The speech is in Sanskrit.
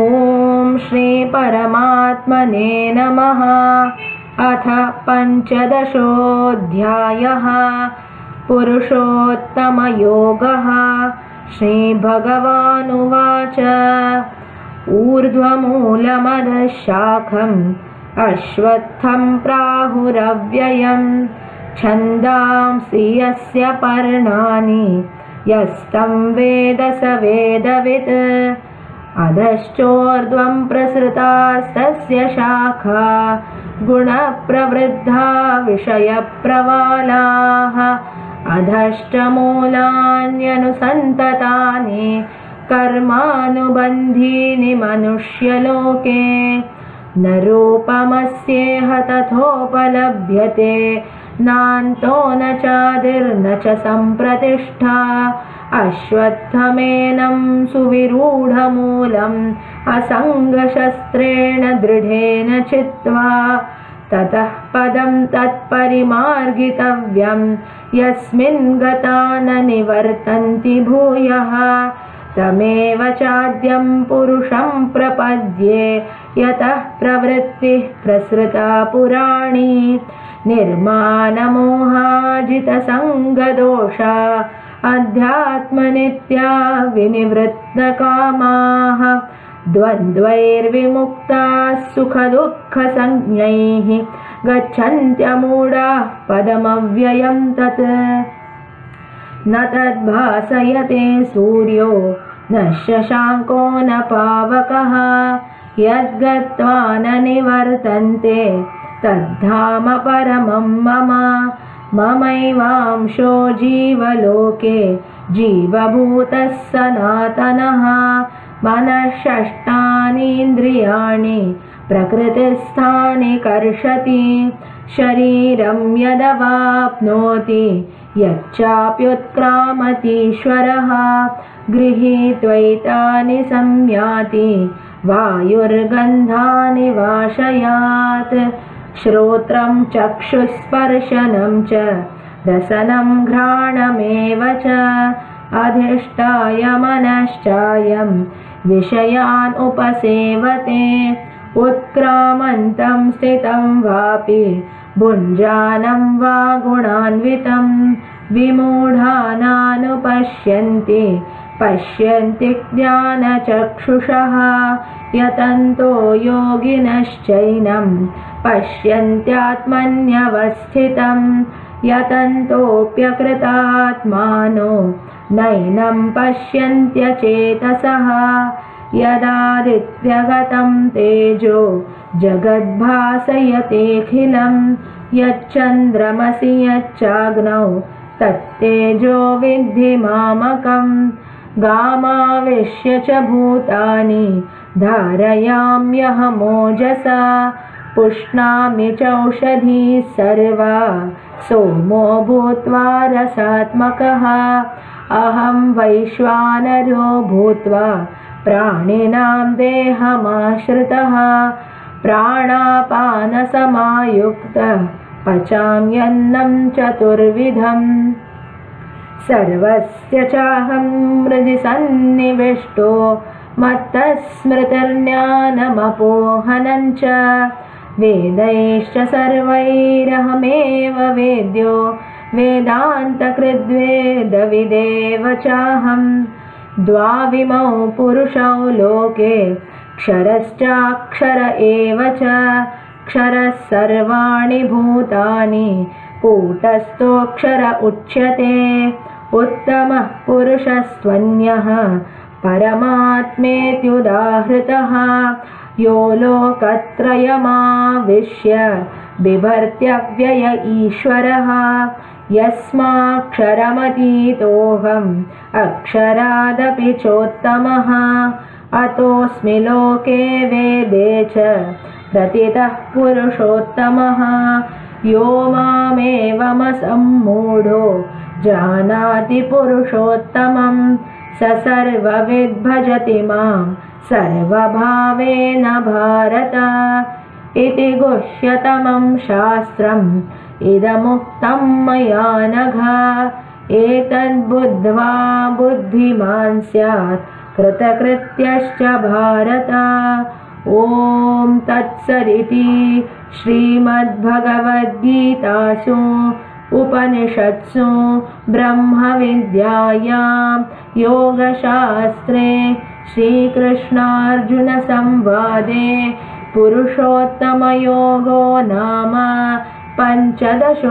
ॐ श्रीपरमात्मने नमः। अथ पञ्चदशोऽध्यायः। पुरुषोत्तमयोगः। श्रीभगवानुवाच। ऊर्ध्वमूलमदशाखम् अश्वत्थं प्राहुरव्ययम् छन्दांसि यस्य पर्णानि यस्तं वेद स वेदवित् अधश्चोर्ध्वं प्रसृतास्तस्य शाखा गुणप्रवृद्धा विषयप्रवालाः। अधश्चमूलान्यनुसन्ततानि कर्मानुबन्धीनि मनुष्यलोके। न रूपमस्येह तथोपलभ्यते नान्तो न चादिर्न च सम्प्रतिष्ठा अश्वत्थमेनं सुविरूढमूलम् असङ्गशस्त्रेण दृढेन चित्वा ततः पदं तत्परिमार्गितव्यं यस्मिन् गता न निवर्तन्ति भूयः। तमेव चाद्यं पुरुषं प्रपद्ये। यतः प्रवृत्तिः प्रसृता पुराणी। निर्माणमोहाजितसङ्गदोषा अध्यात्मनित्या विनिवृत्तकामाः द्वन्द्वैर्विमुक्ताः सुखदुःखसंज्ञैः गच्छन्त्यमूढाः पदमव्ययं तत्। न तद्भासयते सूर्यो न शशाङ्को न पावकः। यद्गत्वा न निवर्तन्ते तद्धाम परमं मम ममैवांशो जीवलोके जीवभूतः सनातनः। मनःषष्ठानीन्द्रियाणि प्रकृतिस्थानि कर्षति शरीरं यदवाप्नोति यच्चाप्युत्क्रामतीश्वरः। गृहीत्वैतानि संयाति वायुर्गन्धानि वाशयात् श्रोत्रं चक्षुस्पर्शनं च रसनं घ्राणमेव च अधिष्ठाय मनश्चायं विषयान् उपसेवते उत्क्रामन्तं स्थितं वापि भुञ्जानं वा गुणान्वितं विमूढानानुपश्यन्ति पश्यन्ति ज्ञानचक्षुषः यतन्तो योगिनश्चैनं पश्यन्त्यात्मन्यवस्थितं। यतन्तोऽप्यकृतात्मानो नैनं पश्यन्त्यचेतसः। यदादित्यगतं तेजो जगद्भासयतेऽखिलं। यच्चन्द्रमसि यच्चाग्नौ तत्तेजो विद्धि मामकं। गामाविश्य च भूतानि धारयाम्यहमोजसा पुष्णामि चौषधी सर्वा सोमो भूत्वा रसात्मकः। अहं वैश्वानरो भूत्वा प्राणिनां देहमाश्रितः। प्राणापानसमायुक्तः पचाम्यन्नं चतुर्विधम्। सर्वस्य चाहं हृदि सन्निविष्टो मत्तस्मृतिर्ज्ञानमपोहनं च वेदैश्च सर्वैरहमेव वेद्यो वेदान्तकृद्वेदविदेव चाहं द्वाविमौ पुरुषौ लोके क्षरश्चाक्षर एव च क्षरः सर्वाणि भूतानि कूटस्थोऽक्षर उच्यते उत्तमः पुरुषस्त्वन्यः परमात्मेत्युदाहृतः यो लोकत्रयमाविश्य बिभर्त्यव्यय ईश्वरः। यस्माक्षरमतीतोऽहम् अक्षरादपि चोत्तमः। अतोऽस्मि लोके वेदे च प्रतितः पुरुषोत्तमः। यो मामेवमसम्मूढो जानाति पुरुषोत्तमं स सर्वविद्भजति मां सर्वभावेन भारत। इति गुह्यतमं शास्त्रम् इदमुक्तं मया नघ। एतद्बुद्ध्वा बुद्धिमान् स्यात् कृतकृत्यश्च भारत। ॐ तत्सदिति श्रीमद्भगवद्गीतासु उपनिषत्सु ब्रह्मविद्यायां योगशास्त्रे श्रीकृष्णार्जुनसंवादे पुरुषोत्तमयोगो नाम पञ्चदशोऽध्यायः